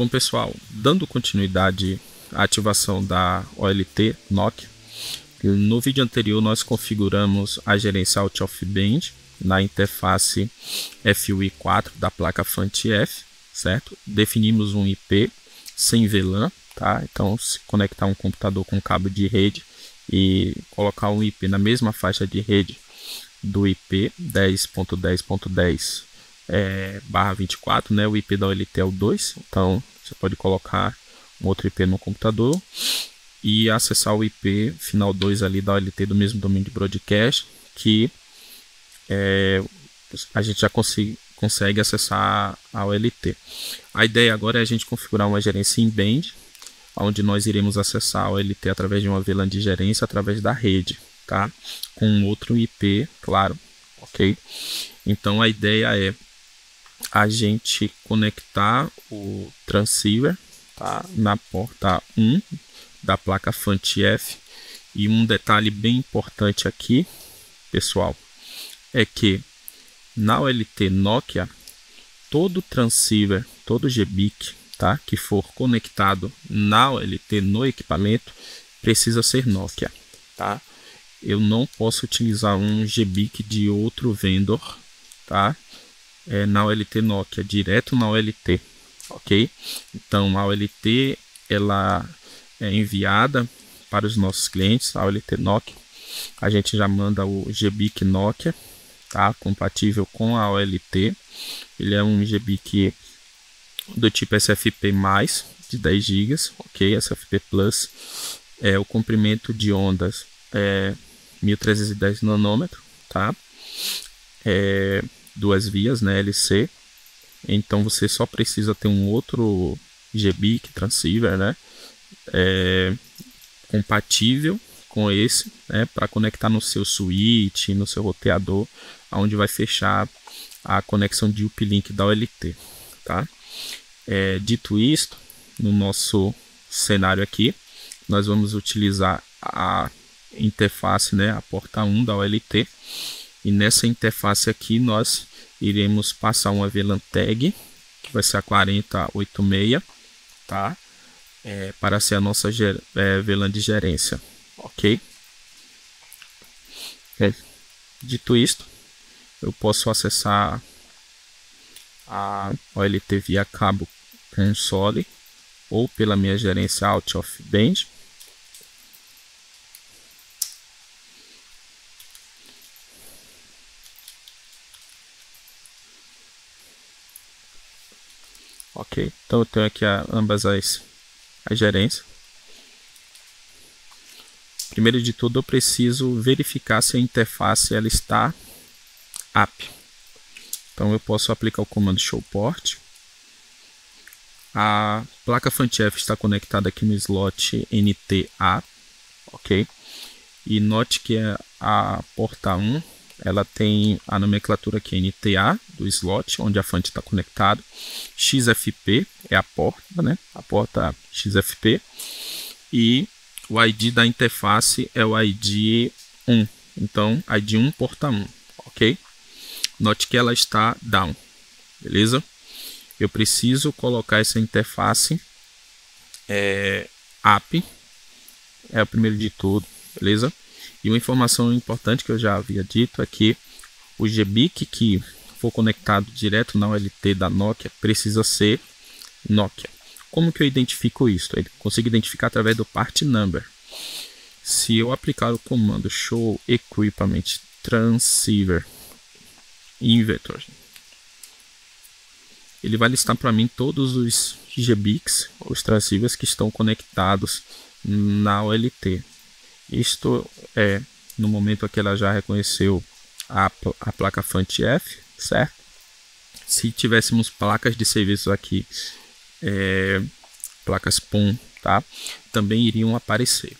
Bom, pessoal, dando continuidade à ativação da OLT Nokia, no vídeo anterior nós configuramos a gerência Out of Band na interface FUI4 da placa FANTF, certo? Definimos um IP sem VLAN, tá? Então, se conectar um computador com cabo de rede e colocar um IP na mesma faixa de rede do IP 10.10.10 é, barra 24, né? O IP da OLT é o 2, então você pode colocar um outro IP no computador e acessar o IP final 2 ali da OLT do mesmo domínio de broadcast que é, a gente já consegue, consegue acessar a OLT. A ideia agora é a gente configurar uma gerência em band, onde nós iremos acessar a OLT através de uma VLAN de gerência através da rede, tá? Com outro IP, claro, ok? Então a ideia é a gente conectar o transceiver tá? na porta 1 da placa FANTF. E um detalhe bem importante aqui, pessoal, é que na OLT Nokia, todo transceiver, todo GBIC tá, que for conectado na OLT no equipamento, precisa ser Nokia. Tá? Eu não posso utilizar um GBIC de outro vendor tá? É, na OLT Nokia, direto na OLT. Ok? Então a OLT ela é enviada para os nossos clientes, a OLT Nokia. A gente já manda o GBIC Nokia, tá? compatível com a OLT. Ele é um GBIC do tipo SFP+, de 10 GB, ok? SFP Plus. É, o comprimento de ondas é 1310 nanômetro, tá? É, duas vias, né, LC. Então você só precisa ter um outro GBIC transceiver, né? é, compatível com esse, né, para conectar no seu switch, no seu roteador, aonde vai fechar a conexão de uplink da OLT, tá? É, dito isto, no nosso cenário aqui, nós vamos utilizar a interface, né, a porta 1 da OLT, e nessa interface aqui nós iremos passar uma VLAN tag, que vai ser a 4086, tá? é, para ser a nossa é, VLAN de gerência, ok? É, dito isto, eu posso acessar a OLT via cabo console ou pela minha gerência out of band. Ok, então eu tenho aqui a, ambas as a gerência. Primeiro de tudo, eu preciso verificar se a interface ela está app. Então eu posso aplicar o comando show port. A placa FANTF está conectada aqui no slot NTA, ok? E note que a porta 1 ela tem a nomenclatura aqui NTA do slot, onde a fonte está conectado. XFP é a porta, né? A porta XFP. E o ID da interface é o ID 1. Então, ID 1, porta 1, ok? Note que ela está down, beleza? Eu preciso colocar essa interface é, app, é o primeiro de tudo, beleza? E uma informação importante que eu já havia dito é que o GBIC que for conectado direto na OLT da Nokia precisa ser Nokia. Como que eu identifico isso? Eu consigo identificar através do part number. Se eu aplicar o comando show equipment transceiver inverter, ele vai listar para mim todos os GBICs, os transceivers que estão conectados na OLT. Isto é no momento que ela já reconheceu a, a placa FANTF, certo? Se tivéssemos placas de serviços aqui, é, placas POM, tá? Também iriam aparecer.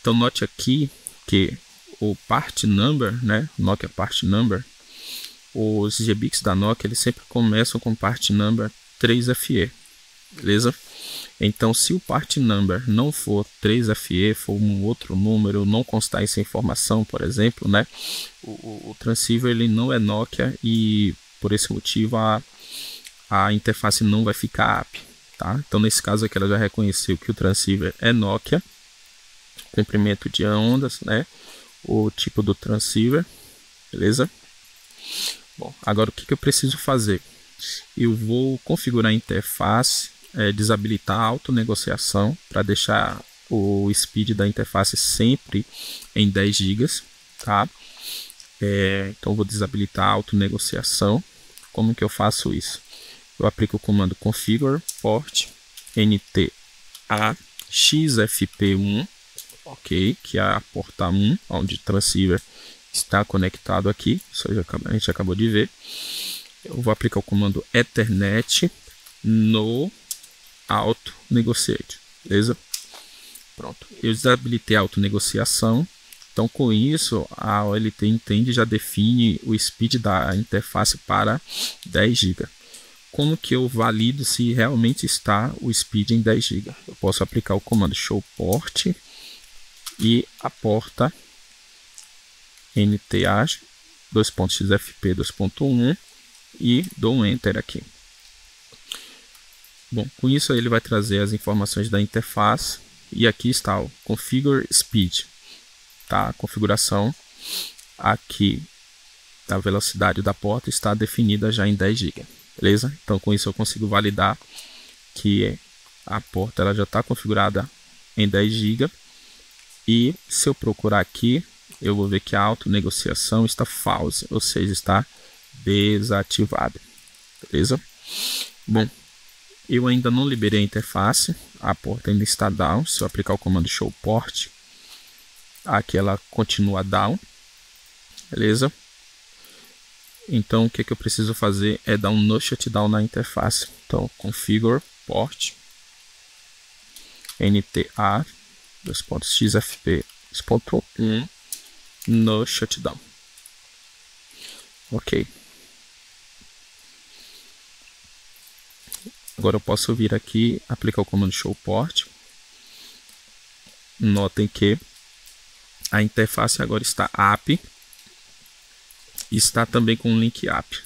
Então note aqui que o part number, né? Nokia part number, os GBICs da Nokia eles sempre começam com part number 3FE, beleza? Então, se o part number não for 3FE, for um outro número, não constar essa informação, por exemplo, né, o, o, transceiver ele não é Nokia e por esse motivo a, a interface não vai ficar app, Tá? Então, nesse caso aqui, ela já reconheceu que o transceiver é Nokia, comprimento de ondas, né? o tipo do transceiver, beleza? Bom, agora o que, que eu preciso fazer? Eu vou configurar a interface, é, desabilitar a autonegociação para deixar o speed da interface sempre em 10 GB, tá? É, então vou desabilitar a autonegociação. Como que eu faço isso? Eu aplico o comando configure port nta xfp1 ok, que é a porta 1, onde o transceiver está conectado aqui, isso a gente acabou de ver. Eu vou aplicar o comando Ethernet no auto negotiate, beleza? Pronto, eu desabilitei a auto negociação. Então, com isso, a OLT entende já define o speed da interface para 10 GB. Como que eu valido se realmente está o speed em 10 GB? Eu posso aplicar o comando show port e a porta NTA 2.xfp 2.1 e dou um enter aqui. Bom, com isso ele vai trazer as informações da interface e aqui está o configure speed, tá? A configuração aqui da velocidade da porta está definida já em 10 GB, beleza? Então com isso eu consigo validar que a porta ela já está configurada em 10 GB e se eu procurar aqui, eu vou ver que a auto-negociação está falsa, ou seja, está desativada. Beleza? Bom, eu ainda não liberei a interface, a porta ainda está down. Se eu aplicar o comando show port, aqui ela continua down. Beleza? Então o que, que eu preciso fazer é dar um no shutdown na interface. Então configure port nta dois xfp ponto 1 no shutdown. Ok. Agora eu posso vir aqui, aplicar o comando show port. Notem que a interface agora está app está também com o link app.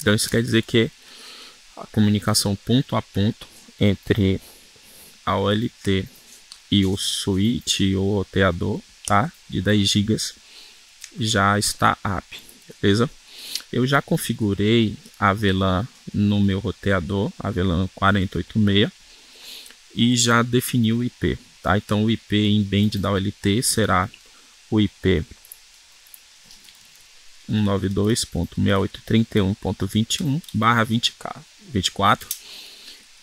Então isso quer dizer que a comunicação ponto a ponto entre a OLT e o switch ou roteador, tá? De 10 GB já está app, beleza? Eu já configurei a VLAN no meu roteador, a VLAN 4086, e já defini o IP, tá? Então o IP em band da OLT será o IP 192.6831.21/20k 24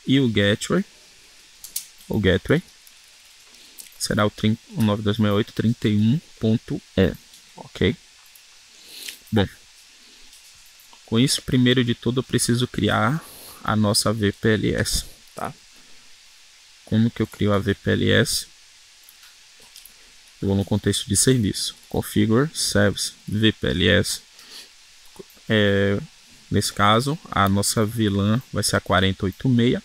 e o gateway o gateway será o 19268.31.e, ok? Bom, com isso, primeiro de tudo, eu preciso criar a nossa VPLS, tá? Como que eu crio a VPLS? Eu vou no contexto de serviço, configure service VPLS. É, nesse caso, a nossa VLAN vai ser a 4086.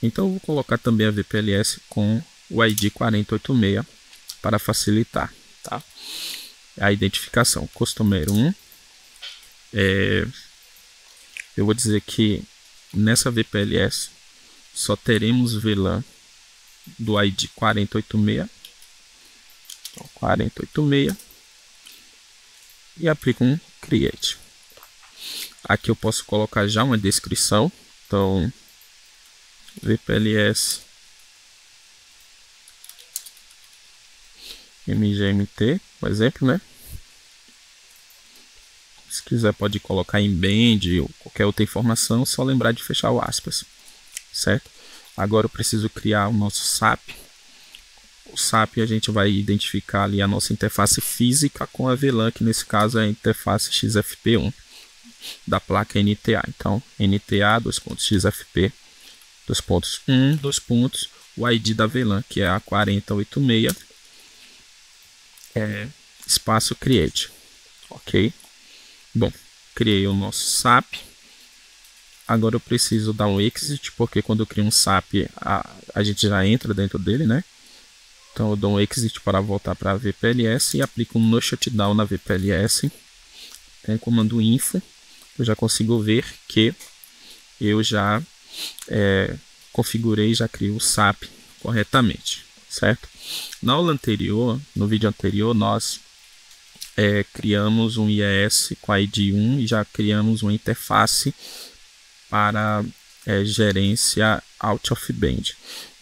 Então, eu vou colocar também a VPLS com o ID 4086 para facilitar, tá? A identificação Customer 1 é, eu vou dizer que nessa VPLS só teremos VLAN do ID 4086 então, 4086 e aplico um create aqui eu posso colocar já uma descrição então VPLS MGMT, por exemplo, né? Se quiser pode colocar em band ou qualquer outra informação, só lembrar de fechar o aspas, certo? Agora eu preciso criar o nosso SAP. O SAP a gente vai identificar ali a nossa interface física com a VLAN, que nesse caso é a interface XFP1 da placa NTA. Então, NTA, dois pontos, XFP, dois pontos, 1, dois pontos, o ID da VLAN, que é a 4086 é, espaço create, ok? Bom, criei o nosso SAP. Agora eu preciso dar um exit, porque quando eu crio um SAP, a, a gente já entra dentro dele, né? Então eu dou um exit para voltar para a VPLS e aplico um no shutdown na VPLS. Tem comando info. Eu já consigo ver que eu já é, configurei já criei o SAP corretamente, certo? Na aula anterior, no vídeo anterior, nós é, criamos um IES com a ID 1 e já criamos uma interface para é, gerência out of band.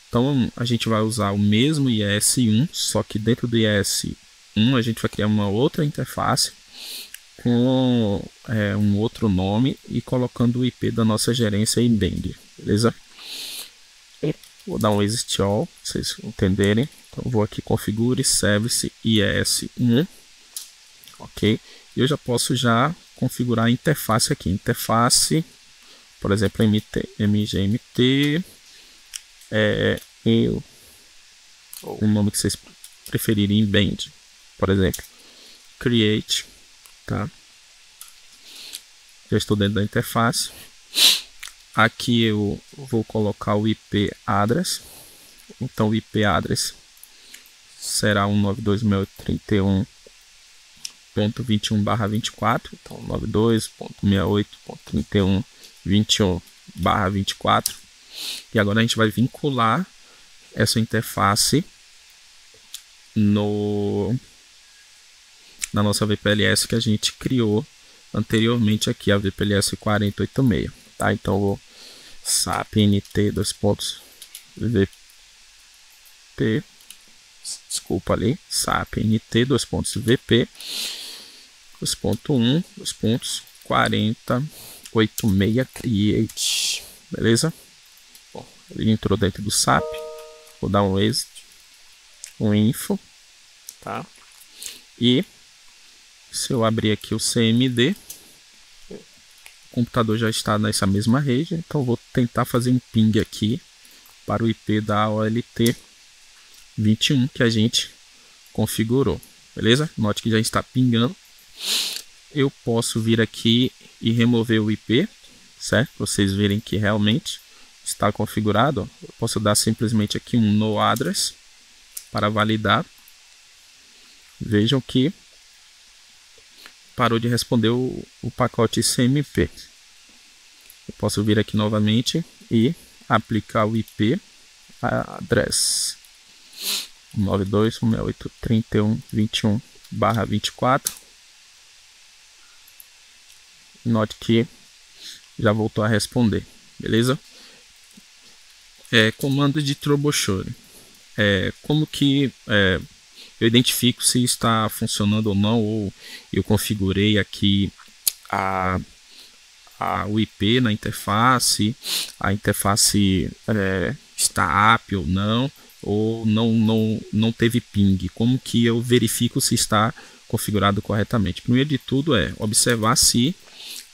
Então a gente vai usar o mesmo IES1, só que dentro do IES1 a gente vai criar uma outra interface com é, um outro nome e colocando o IP da nossa gerência em band, beleza? Vou dar um exit all, vocês entenderem. Então vou aqui configure service IES1 ok? E eu já posso já configurar a interface aqui, interface, por exemplo, MT, MGMT, é, eu, o nome que vocês preferirem em band, por exemplo, create, tá? Já estou dentro da interface. Aqui eu vou colocar o IP address. Então o IP address será 192.131 21 barra 24, então 92.68.31.21 barra 24. E agora a gente vai vincular essa interface no na nossa VPLS que a gente criou anteriormente aqui, a VPLS 4086, tá? Então vou SAP NT dois pontos VP desculpa ali, SAP NT dois pontos VP 2.1, 2.4086 create, beleza? Bom, ele entrou dentro do SAP, vou dar um exit, um info, tá? E se eu abrir aqui o CMD, o computador já está nessa mesma rede, então vou tentar fazer um ping aqui para o IP da OLT 21 que a gente configurou, beleza? Note que já está pingando eu posso vir aqui e remover o IP, certo? Vocês verem que realmente está configurado. Eu posso dar simplesmente aqui um no address para validar. Vejam que parou de responder o, o pacote CMP. Eu posso vir aqui novamente e aplicar o IP address 92.168.31.21/24 Note que já voltou a responder, beleza? É, comando de troubleshooting. É, como que é, eu identifico se está funcionando ou não, ou eu configurei aqui a, a, o IP na interface, a interface é, está app ou não, ou não, não, não teve ping. Como que eu verifico se está configurado corretamente? Primeiro de tudo é observar se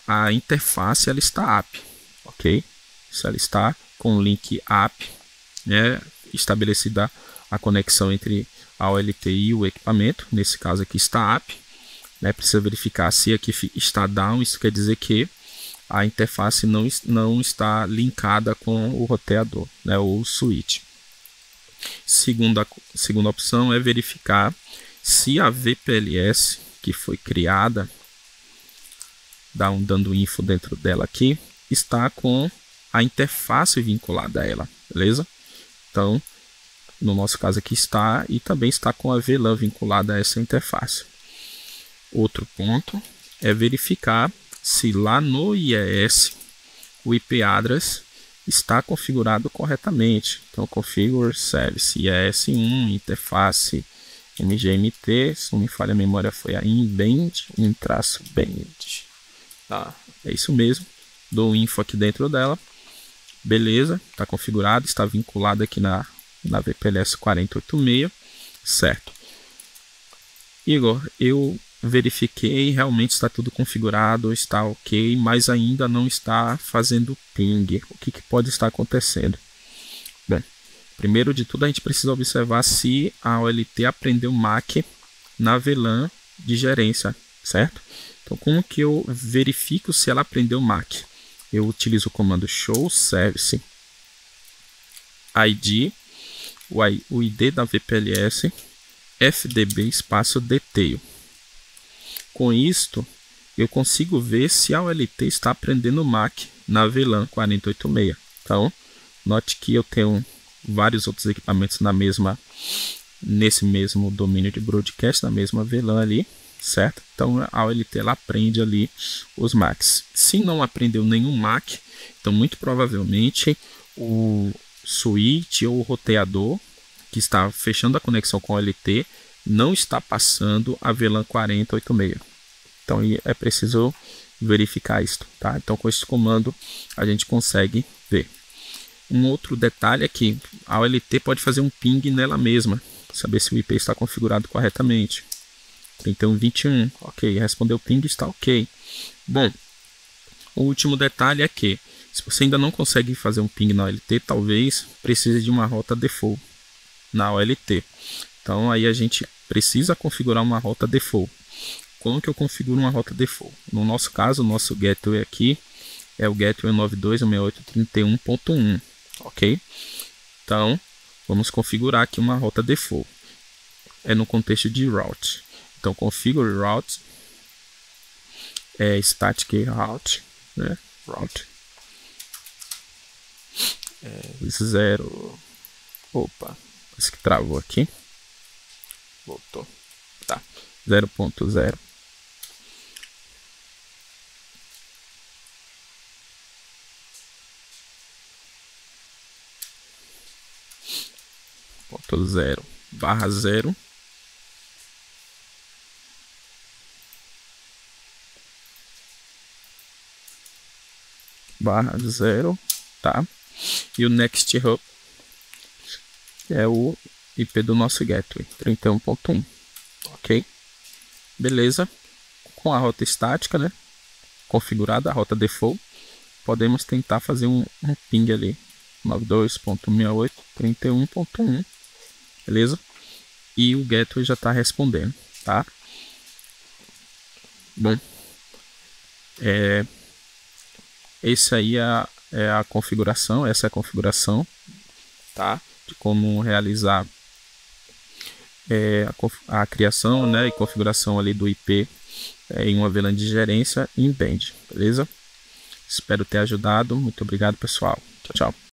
a interface ela está app, ok? Se ela está com o link app, né, estabelecida a conexão entre a OLT e o equipamento, nesse caso aqui está app, né, precisa verificar se aqui está down, isso quer dizer que a interface não, não está linkada com o roteador, né, ou o switch. Segunda, segunda opção é verificar se a VPLS que foi criada dar um dando info dentro dela aqui, está com a interface vinculada a ela, beleza? Então, no nosso caso aqui está e também está com a VLAN vinculada a essa interface. Outro ponto é verificar se lá no IES o IP address está configurado corretamente. Então, configure service IES1 interface MGMT, se não me falha a memória foi a inband, in traço band. Tá, é isso mesmo. Dou info aqui dentro dela. Beleza, está configurado, está vinculado aqui na, na VPLS 4086. Certo. Igor, eu verifiquei, realmente está tudo configurado, está ok, mas ainda não está fazendo ping. O que, que pode estar acontecendo? Bem, primeiro de tudo a gente precisa observar se a OLT aprendeu MAC na VLAN de gerência, certo? Então, como que eu verifico se ela aprendeu MAC? Eu utilizo o comando show service id, o id da VPLS, fdb espaço detail. Com isto, eu consigo ver se a OLT está aprendendo MAC na VLAN 486. Então, Note que eu tenho vários outros equipamentos na mesma nesse mesmo domínio de broadcast, na mesma VLAN ali, certo? Então a OLT ela aprende ali os Macs. Se não aprendeu nenhum Mac, então muito provavelmente o switch ou o roteador que está fechando a conexão com a OLT não está passando a VLAN 4086. Então é preciso verificar isso, tá? Então com esse comando a gente consegue ver. Um outro detalhe é que a OLT pode fazer um ping nela mesma, saber se o IP está configurado corretamente. 3121, ok, respondeu ping, está ok. Bom, o último detalhe é que se você ainda não consegue fazer um ping na OLT, talvez precise de uma rota default na OLT. Então aí a gente precisa configurar uma rota default. Como que eu configuro uma rota default? No nosso caso, o nosso gateway aqui é o gateway 92.168.31.1, ok? Então, vamos configurar aqui uma rota default. É no contexto de route. Então, configure route é static route, né? Route é, zero. Opa, esse que travou aqui. Voltou. Tá. 0.0. Ponto zero barra zero barra zero, tá? E o next hop é o IP do nosso gateway, 31.1, ok? Beleza? Com a rota estática, né? Configurada, a rota default, podemos tentar fazer um, um ping ali, 92.168.31.1, beleza? E o gateway já está respondendo, tá? Bom, é, esse aí é a, é a configuração, essa é a configuração, tá? De como realizar é, a, a, criação né, e configuração ali do IP é, em uma VLAN de gerência em Band, beleza? Espero ter ajudado. Muito obrigado, pessoal. Tchau, tchau.